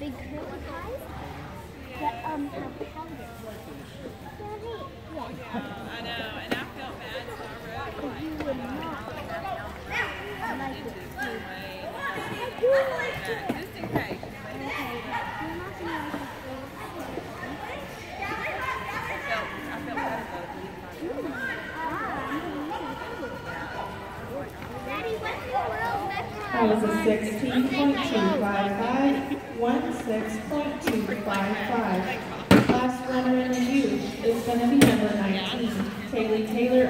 big curly pies that um have powder. Yeah. I know, and I felt bad already. But you would not like it. I do like it. Just in case. Okay, but you're not gonna like it. I felt, I felt better though. Daddy, what's the world? That was a 16.255, 16.255. Last runner in the youth is going to be number 19, Kaylee Taylor.